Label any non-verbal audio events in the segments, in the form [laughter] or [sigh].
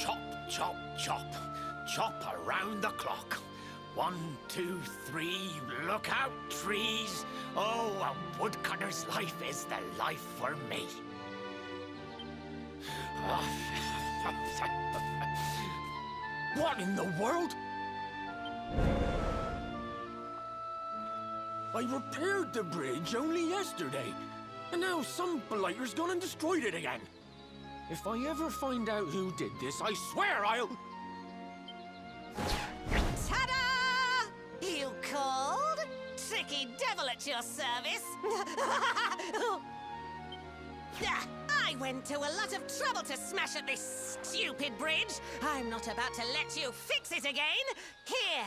Chop, chop, chop. Chop around the clock. One, two, three, look out, trees. Oh, a woodcutter's life is the life for me. [laughs] what in the world? I repaired the bridge only yesterday, and now some blighter's gone and destroyed it again. If I ever find out who did this, I swear I'll... Ta-da! You called? Tricky devil at your service. [laughs] I went to a lot of trouble to smash at this stupid bridge. I'm not about to let you fix it again. Here,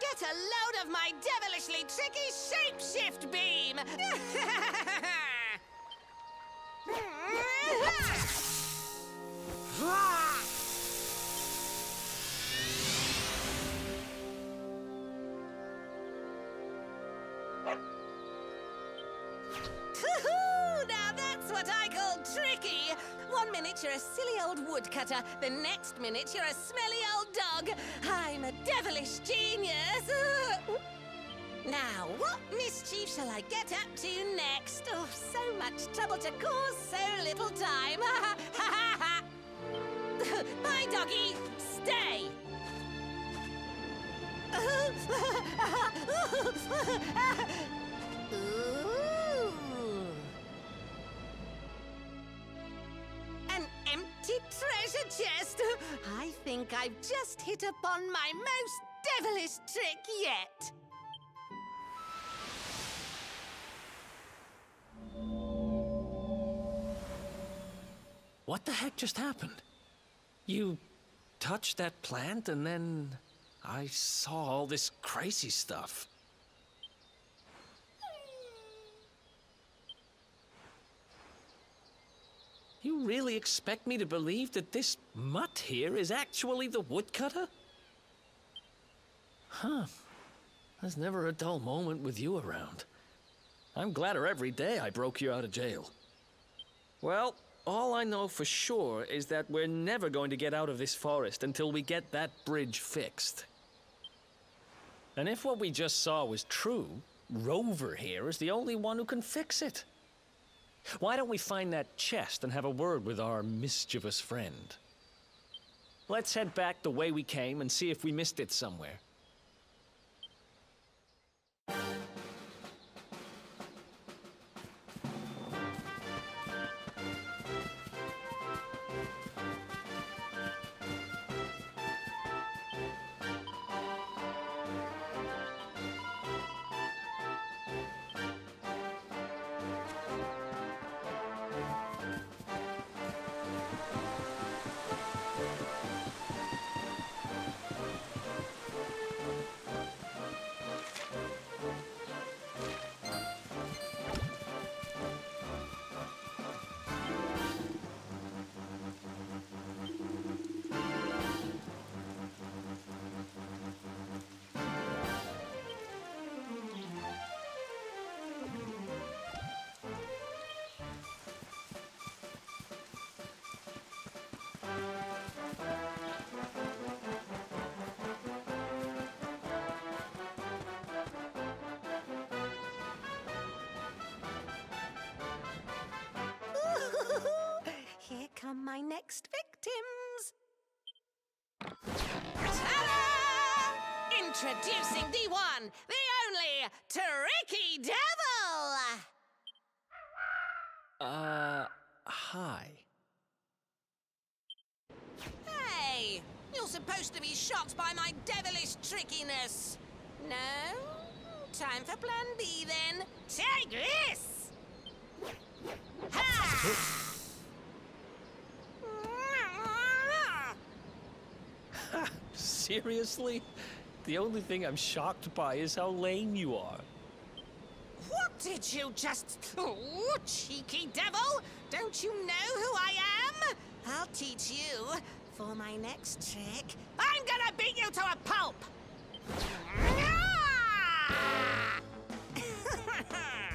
get a load of my devilishly tricky shapeshift beam. [laughs] you're a silly old woodcutter, the next minute you're a smelly old dog. I'm a devilish genius. [laughs] now, what mischief shall I get up to next? Oh, so much trouble to cause so little time. [laughs] Bye, doggy. Stay. An empty treasure chest. I think I've just hit upon my most devilish trick yet. What the heck just happened? You touched that plant and then I saw all this crazy stuff. You really expect me to believe that this mutt here is actually the woodcutter? Huh. There's never a dull moment with you around. I'm gladder every day I broke you out of jail. Well, all I know for sure is that we're never going to get out of this forest until we get that bridge fixed. And if what we just saw was true, Rover here is the only one who can fix it. Why don't we find that chest and have a word with our mischievous friend? Let's head back the way we came and see if we missed it somewhere. Here my next victims. Ta-da! Introducing the one, the only, Tricky Devil! Uh, hi. Hey, you're supposed to be shocked by my devilish trickiness. No? Time for plan B then. Take this! Ha! Seriously? The only thing I'm shocked by is how lame you are. What did you just... Oh, cheeky devil! Don't you know who I am? I'll teach you. For my next trick, I'm gonna beat you to a pulp! [laughs] [laughs]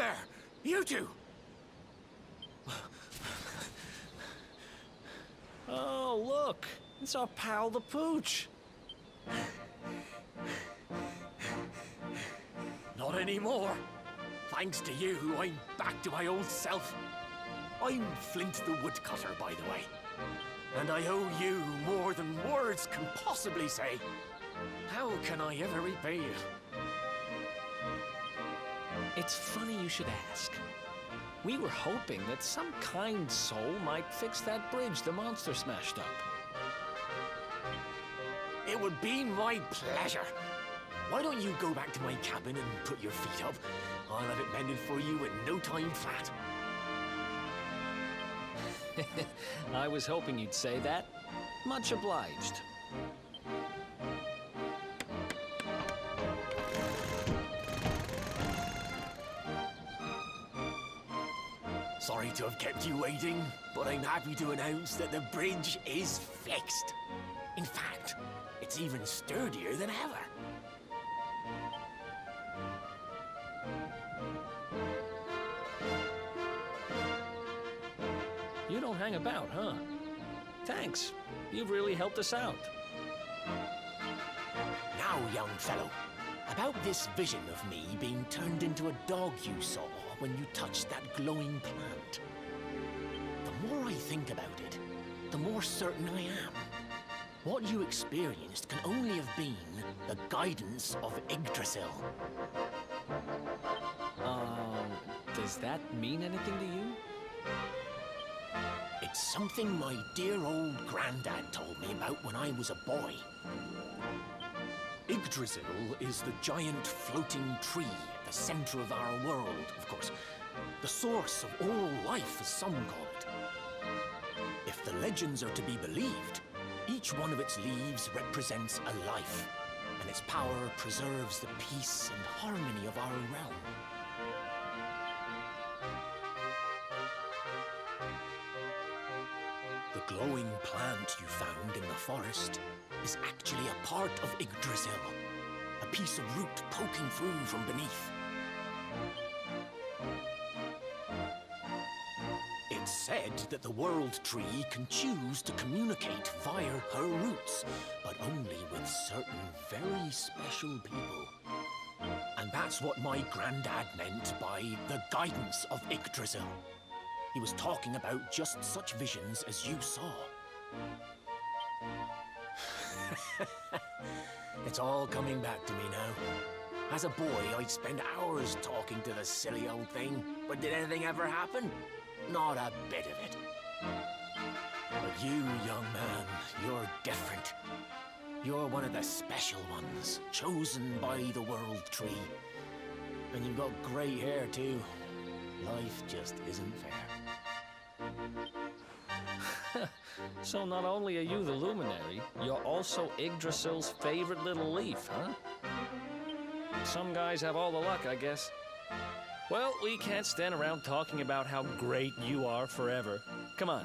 there! You two! Oh, look! It's our pal the Pooch. Not anymore. Thanks to you, I'm back to my old self. I'm Flint the Woodcutter, by the way. And I owe you more than words can possibly say. How can I ever repay you? It's funny you should ask. We were hoping that some kind soul might fix that bridge the monster smashed up. It would be my pleasure. Why don't you go back to my cabin and put your feet up? I'll have it mended for you in no time flat. [laughs] I was hoping you'd say that. Much obliged. Sorry to have kept you waiting, but I'm happy to announce that the bridge is fixed. In fact, it's even sturdier than ever. You don't hang about, huh? Thanks. You've really helped us out. Now, young fellow, about this vision of me being turned into a dog you saw when you touched that glowing plant. The more I think about it, the more certain I am. What you experienced can only have been the guidance of Yggdrasil. Um, does that mean anything to you? It's something my dear old granddad told me about when I was a boy. Yggdrasil is the giant floating tree at the center of our world, of course. The source of all life, as some call it. If the legends are to be believed, each one of its leaves represents a life, and its power preserves the peace and harmony of our realm. Glowing plant you found in the forest is actually a part of Yggdrasil, a piece of root poking through from beneath. It's said that the World Tree can choose to communicate via her roots, but only with certain very special people. And that's what my granddad meant by the guidance of Yggdrasil. He was talking about just such visions as you saw. [laughs] it's all coming back to me now. As a boy, I'd spend hours talking to the silly old thing, but did anything ever happen? Not a bit of it. But you, young man, you're different. You're one of the special ones, chosen by the World Tree. And you've got grey hair, too. Life just isn't fair. So not only are you the luminary, you're also Yggdrasil's favorite little leaf, huh? Some guys have all the luck, I guess. Well, we can't stand around talking about how great you are forever. Come on.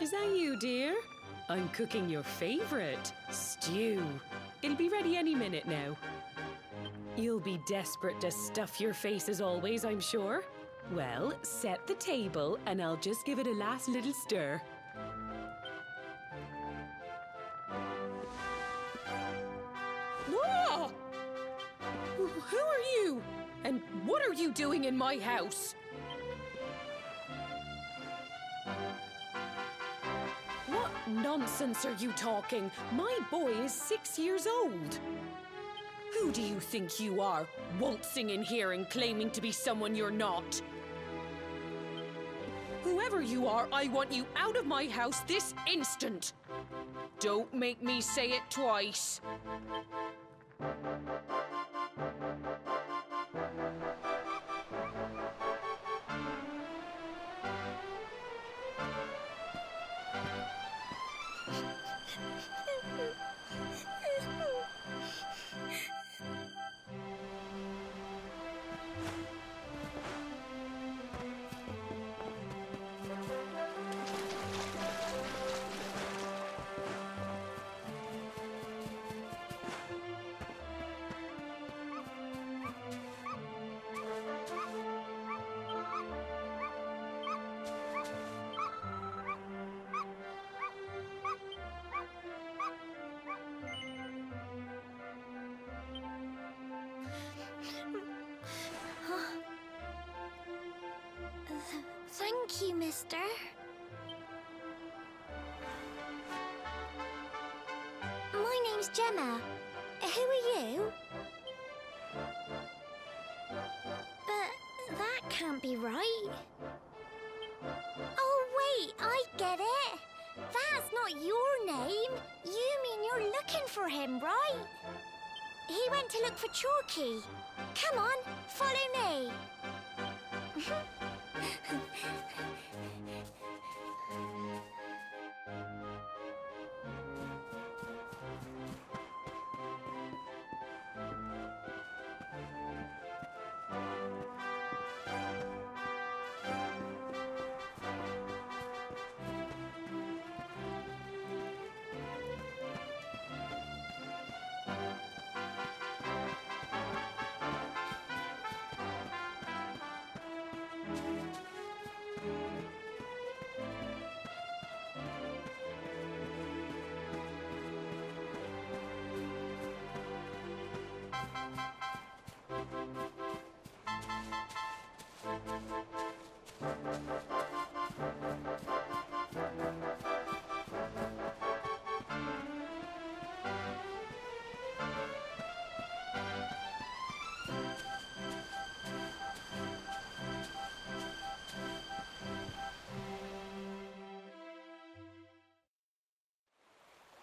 Is that you, dear? I'm cooking your favorite, stew. It'll be ready any minute now. You'll be desperate to stuff your face as always, I'm sure. Well, set the table and I'll just give it a last little stir. Whoa! Who are you? And what are you doing in my house? Nonsense are you talking? My boy is six years old. Who do you think you are, waltzing in here and claiming to be someone you're not? Whoever you are, I want you out of my house this instant. Don't make me say it twice. Thank you, mister. My name's Gemma. Who are you? But that can't be right. Oh, wait, I get it. That's not your name. You mean you're looking for him, right? He went to look for Chalky. Come on, follow me. [laughs] Ha ha ha.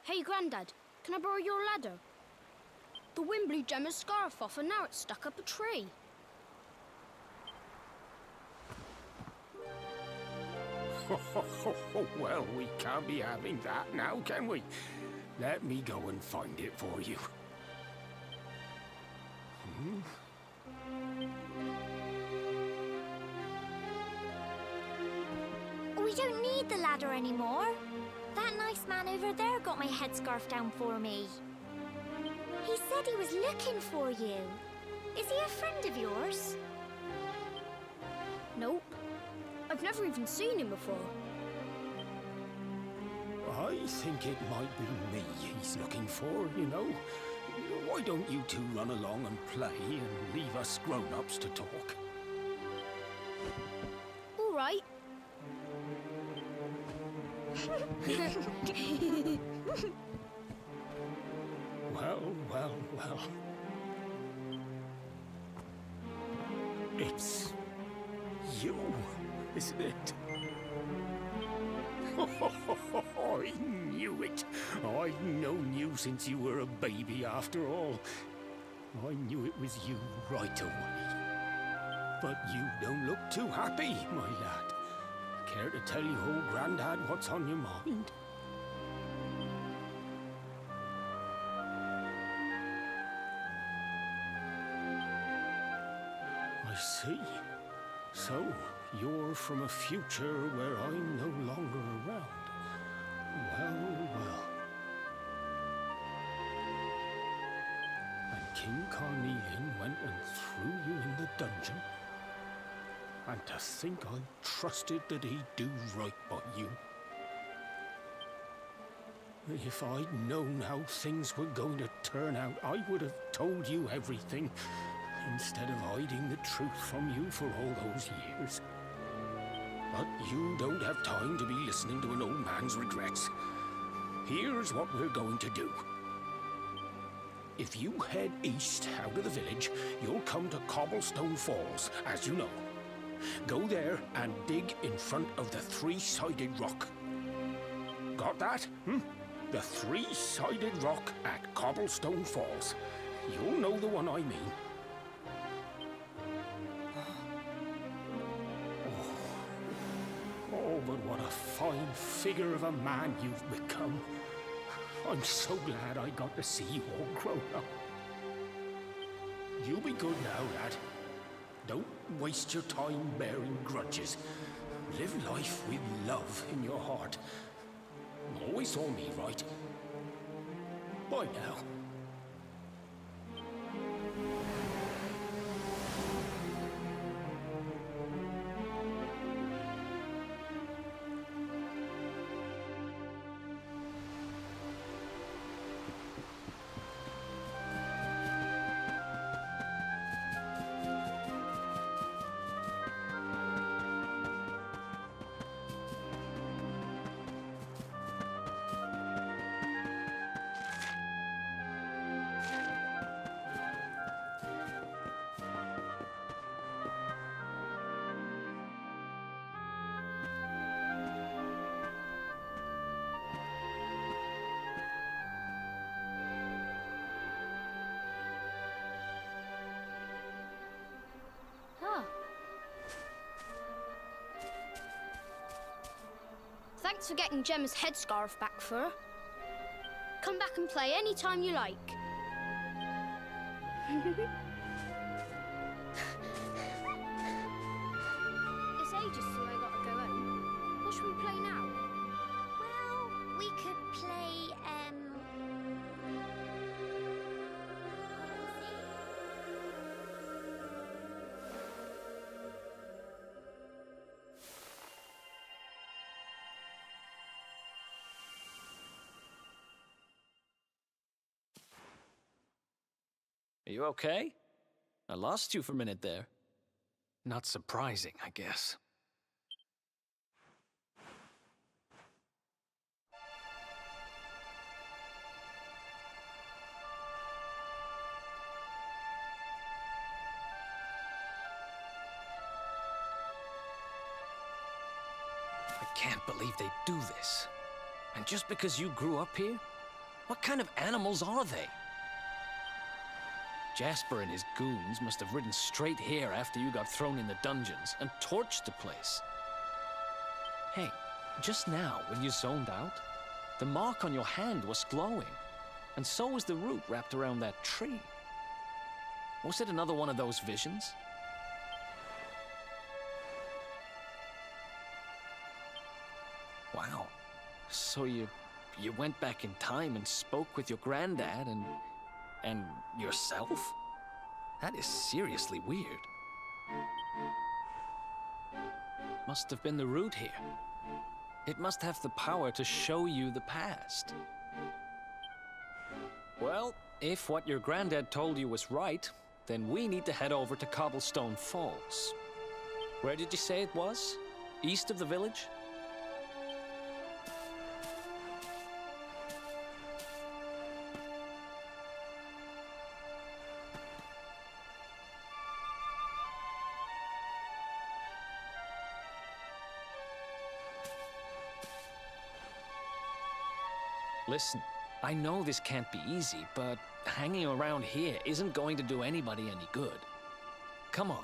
Hey, Grandad, can I borrow your ladder? The wind blew Gemma's scarf off and now it's stuck up a tree. [laughs] well, we can't be having that now, can we? Let me go and find it for you. Hmm? We don't need the ladder anymore. That nice man over there got my headscarf down for me. He said he was looking for you. Is he a friend of yours? Nope. I've never even seen him before. I think it might be me he's looking for, you know. Why don't you two run along and play and leave us grown-ups to talk? Well, well, well. It's you, isn't it? [laughs] I knew it. I've known you since you were a baby, after all. I knew it was you right away. But you don't look too happy, my lad. Care to tell your old granddad what's on your mind? I see. So, you're from a future where I'm no longer around. Well, well. And King Carnelian went and threw you in the dungeon? And to think I trusted that he'd do right by you. If I'd known how things were going to turn out, I would have told you everything instead of hiding the truth from you for all those years. But you don't have time to be listening to an old man's regrets. Here's what we're going to do. If you head east out of the village, you'll come to Cobblestone Falls, as you know. Go there and dig in front of the three-sided rock. Got that? Hmm? The three-sided rock at Cobblestone Falls. You'll know the one I mean. Oh, but what a fine figure of a man you've become. I'm so glad I got to see you all grown up. You be good now, lad. Don't waste your time bearing grudges. Live life with love in your heart. Always saw me right. Bye now. Thanks for getting Gemma's headscarf back for her. Come back and play any time you like. Are you okay? I lost you for a minute there. Not surprising, I guess. I can't believe they do this. And just because you grew up here? What kind of animals are they? Jasper and his goons must have ridden straight here after you got thrown in the dungeons and torched the place. Hey, just now, when you zoned out, the mark on your hand was glowing, and so was the root wrapped around that tree. Was it another one of those visions? Wow. So you you went back in time and spoke with your granddad and and yourself? That is seriously weird. must have been the root here. It must have the power to show you the past. Well, if what your granddad told you was right, then we need to head over to Cobblestone Falls. Where did you say it was? East of the village? Listen, I know this can't be easy, but hanging around here isn't going to do anybody any good. Come on.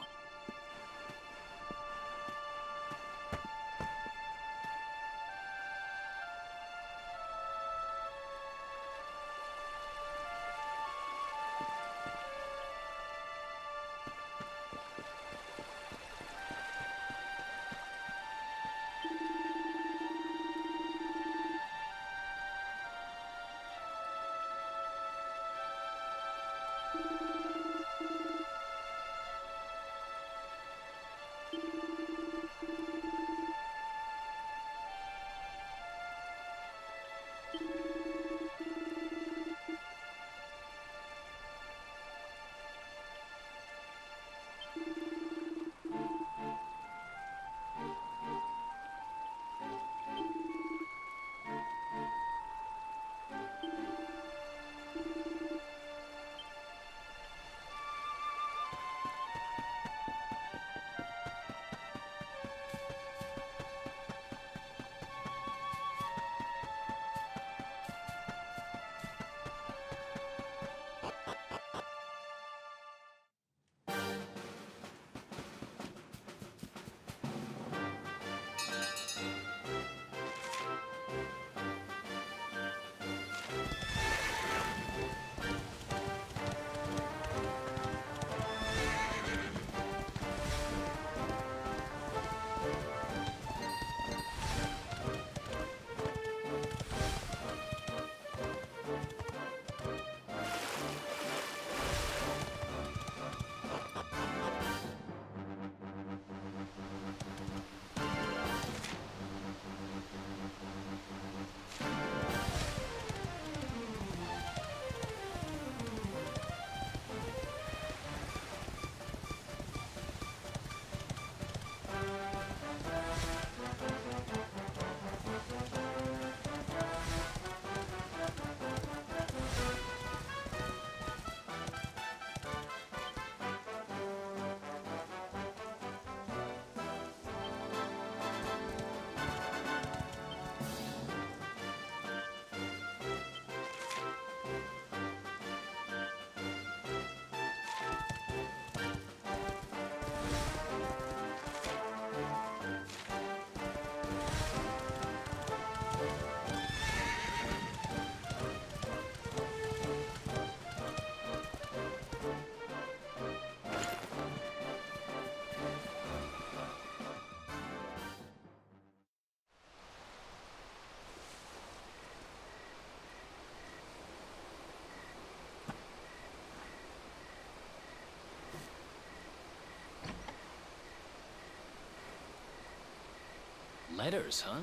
Letters, huh?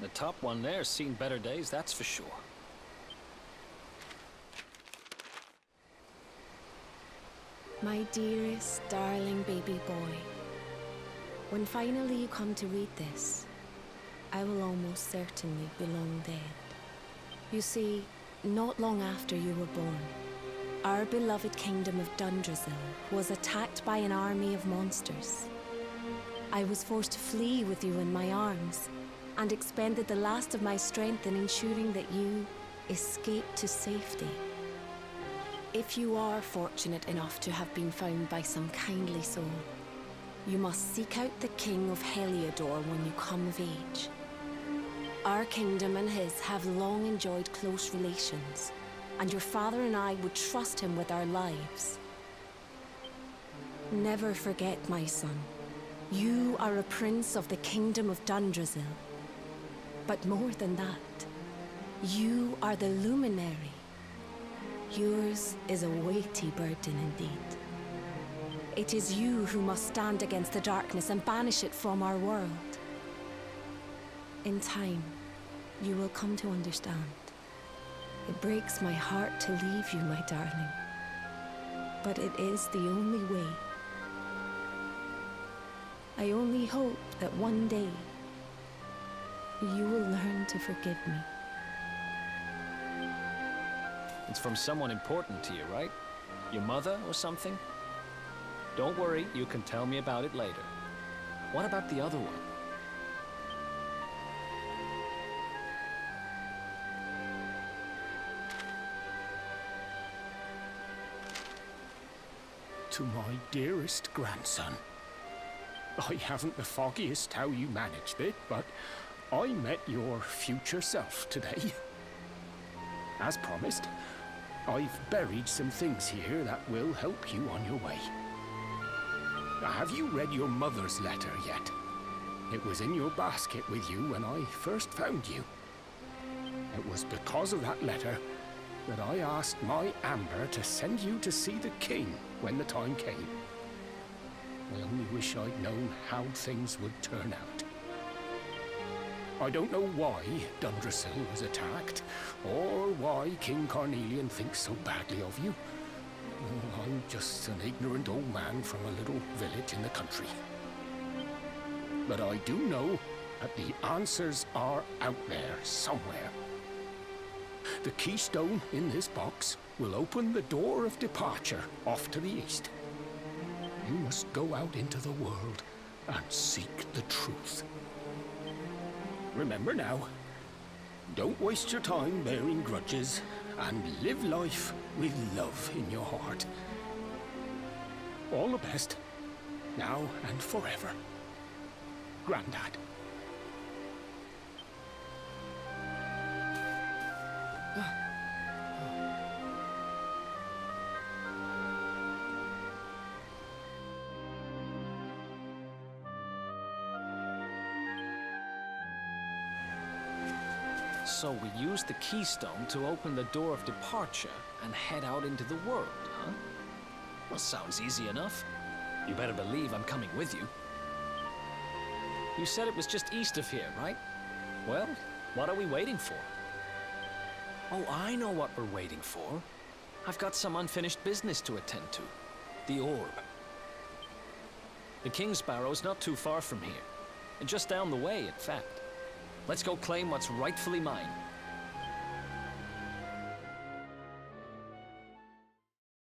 The top one there's seen better days, that's for sure. My dearest, darling baby boy, when finally you come to read this, I will almost certainly be long dead. You see, not long after you were born, our beloved kingdom of Dundrasil was attacked by an army of monsters. I was forced to flee with you in my arms and expended the last of my strength in ensuring that you escaped to safety. If you are fortunate enough to have been found by some kindly soul, you must seek out the King of Heliodor when you come of age. Our kingdom and his have long enjoyed close relations, and your father and I would trust him with our lives. Never forget, my son, you are a prince of the kingdom of Dundrasil. But more than that, you are the luminary. Yours is a weighty burden indeed. It is you who must stand against the darkness and banish it from our world. In time, you will come to understand. It breaks my heart to leave you, my darling. But it is the only way. I only hope that one day you will learn to forgive me. It's from someone important to you, right? Your mother or something? Don't worry, you can tell me about it later. What about the other one? To my dearest grandson. I haven't the foggiest how you managed it, but I met your future self today. As promised, I've buried some things here that will help you on your way. Have you read your mother's letter yet? It was in your basket with you when I first found you. It was because of that letter that I asked my Amber to send you to see the king when the time came. I only wish I'd known how things would turn out. I don't know why Dundrasil was attacked, or why King Carnelian thinks so badly of you. I'm just an ignorant old man from a little village in the country. But I do know that the answers are out there somewhere. The keystone in this box will open the door of departure off to the east. You must go out into the world and seek the truth. Remember now, don't waste your time bearing grudges and live life with love in your heart. All the best, now and forever. Grandad. Ah. So we use the keystone to open the door of departure and head out into the world, huh? Well, sounds easy enough. You better believe I'm coming with you. You said it was just east of here, right? Well, what are we waiting for? Oh, I know what we're waiting for. I've got some unfinished business to attend to. The orb. The King's Barrow's not too far from here. Just down the way, in fact. Let's go claim what's rightfully mine.